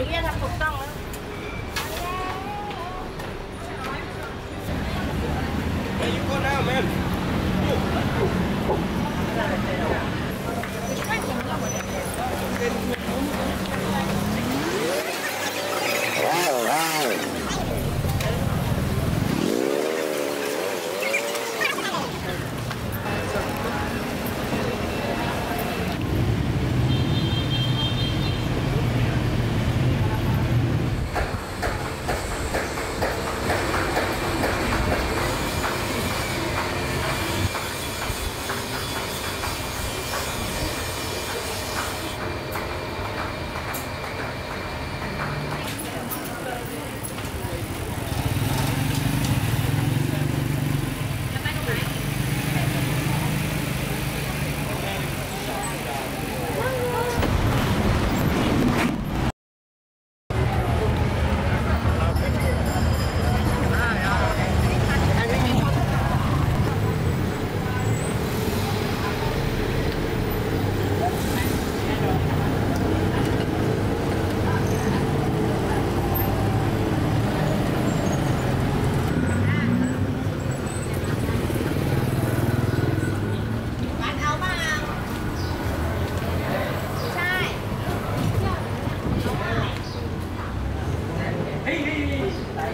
ถึงจะทำถูกต้องแล้วไม่ยุ่งก็แล้วแม่เป็น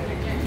again.